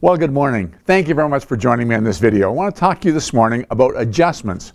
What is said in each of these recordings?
Well, good morning. Thank you very much for joining me on this video. I want to talk to you this morning about adjustments.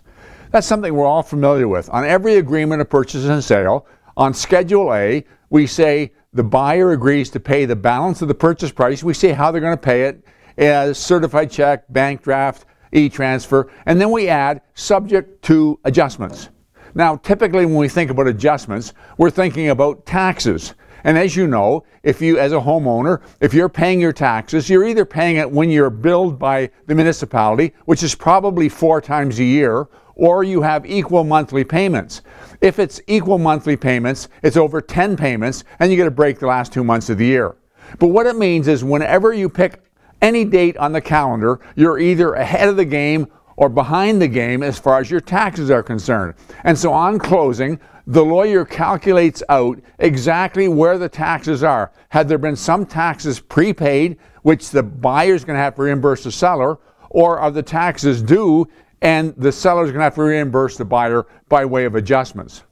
That's something we're all familiar with. On every agreement of purchase and sale, on Schedule A, we say the buyer agrees to pay the balance of the purchase price. We say how they're going to pay it as certified check, bank draft, e-transfer, and then we add subject to adjustments. Now, typically when we think about adjustments, we're thinking about taxes. And as you know, if you, as a homeowner, if you're paying your taxes, you're either paying it when you're billed by the municipality, which is probably four times a year, or you have equal monthly payments. If it's equal monthly payments, it's over 10 payments, and you get a break the last two months of the year. But what it means is whenever you pick any date on the calendar, you're either ahead of the game or behind the game as far as your taxes are concerned. And so on closing, the lawyer calculates out exactly where the taxes are. Had there been some taxes prepaid, which the buyer is going to have to reimburse the seller, or are the taxes due and the seller is going to have to reimburse the buyer by way of adjustments?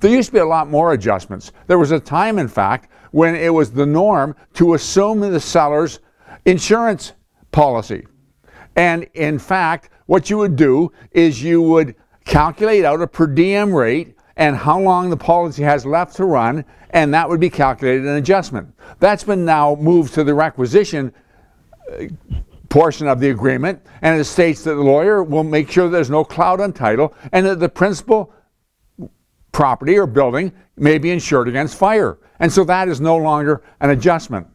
There used to be a lot more adjustments. There was a time, in fact, when it was the norm to assume the seller's insurance policy. And in fact, what you would do is you would calculate out a per diem rate and how long the policy has left to run, and that would be calculated an adjustment. That's been now moved to the requisition uh, portion of the agreement, and it states that the lawyer will make sure there's no cloud on title and that the principal property or building may be insured against fire. And so that is no longer an adjustment.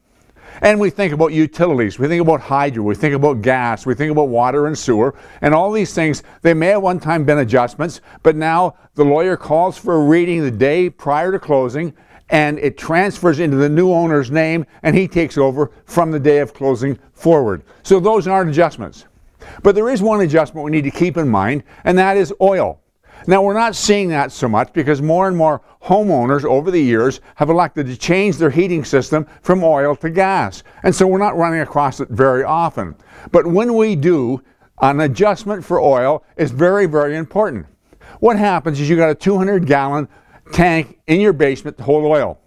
And we think about utilities, we think about hydro, we think about gas, we think about water and sewer, and all these things, they may at one time been adjustments, but now the lawyer calls for a reading the day prior to closing, and it transfers into the new owner's name, and he takes over from the day of closing forward. So those aren't adjustments. But there is one adjustment we need to keep in mind, and that is oil. Now, we're not seeing that so much because more and more homeowners over the years have elected to change their heating system from oil to gas. And so we're not running across it very often. But when we do, an adjustment for oil is very, very important. What happens is you got a 200 gallon tank in your basement to hold oil.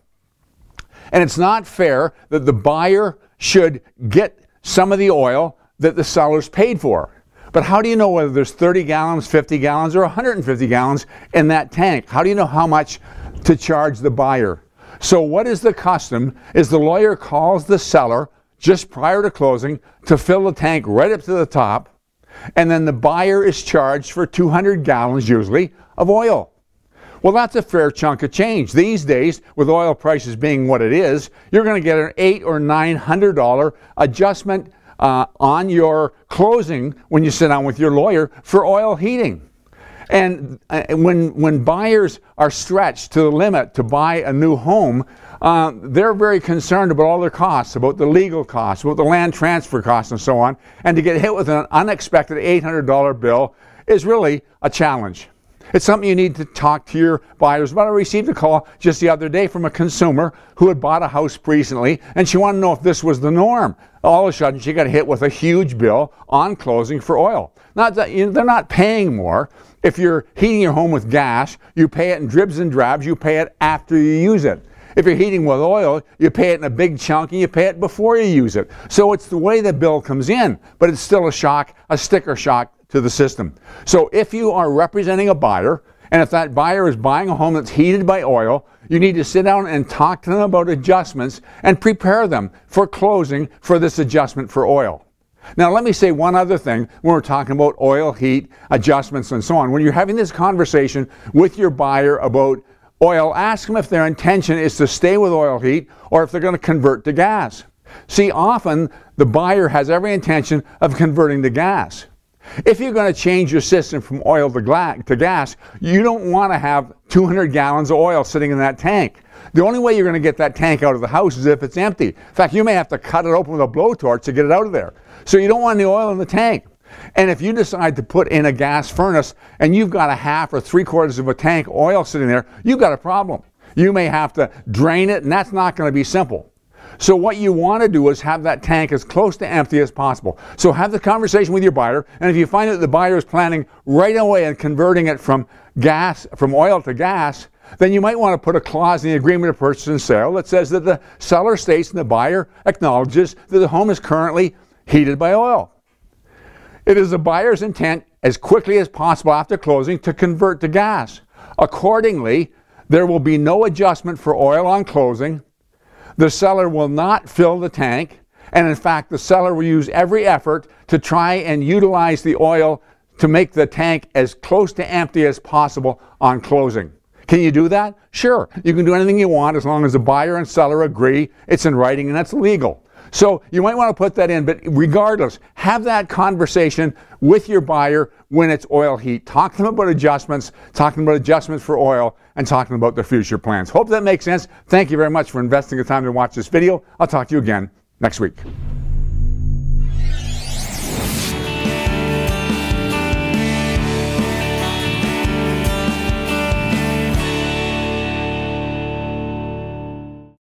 And it's not fair that the buyer should get some of the oil that the seller's paid for. But how do you know whether there's 30 gallons, 50 gallons, or 150 gallons in that tank? How do you know how much to charge the buyer? So what is the custom is the lawyer calls the seller just prior to closing to fill the tank right up to the top, and then the buyer is charged for 200 gallons usually of oil. Well, that's a fair chunk of change. These days, with oil prices being what it is, you're going to get an eight or nine hundred dollar adjustment uh, on your closing when you sit down with your lawyer for oil heating. And uh, when, when buyers are stretched to the limit to buy a new home, uh, they're very concerned about all their costs, about the legal costs, about the land transfer costs, and so on. And to get hit with an unexpected $800 bill is really a challenge. It's something you need to talk to your buyers about. I received a call just the other day from a consumer who had bought a house recently, and she wanted to know if this was the norm. All of a sudden, she got hit with a huge bill on closing for oil. Not that, you know, they're not paying more. If you're heating your home with gas, you pay it in dribs and drabs. You pay it after you use it. If you're heating with oil, you pay it in a big chunk and you pay it before you use it. So it's the way the bill comes in, but it's still a shock, a sticker shock to the system. So if you are representing a buyer, and if that buyer is buying a home that's heated by oil, you need to sit down and talk to them about adjustments and prepare them for closing for this adjustment for oil. Now, let me say one other thing when we're talking about oil, heat, adjustments, and so on. When you're having this conversation with your buyer about oil, ask them if their intention is to stay with oil heat or if they're going to convert to gas. See, often the buyer has every intention of converting to gas. If you're going to change your system from oil to, to gas, you don't want to have 200 gallons of oil sitting in that tank. The only way you're going to get that tank out of the house is if it's empty. In fact, you may have to cut it open with a blowtorch to get it out of there. So you don't want any oil in the tank. And if you decide to put in a gas furnace and you've got a half or three quarters of a tank oil sitting there, you've got a problem. You may have to drain it, and that's not going to be simple. So what you want to do is have that tank as close to empty as possible. So have the conversation with your buyer, and if you find that the buyer is planning right away and converting it from gas, from oil to gas, then you might want to put a clause in the agreement of purchase and sale that says that the seller states and the buyer acknowledges that the home is currently heated by oil. It is the buyer's intent as quickly as possible after closing to convert to gas. Accordingly, there will be no adjustment for oil on closing. The seller will not fill the tank. And in fact, the seller will use every effort to try and utilize the oil to make the tank as close to empty as possible on closing. Can you do that? Sure. You can do anything you want as long as the buyer and seller agree it's in writing and that's legal. So you might want to put that in, but regardless, have that conversation with your buyer when it's oil heat. Talk to them about adjustments, talking about adjustments for oil, and talking about their future plans. Hope that makes sense. Thank you very much for investing the time to watch this video. I'll talk to you again next week.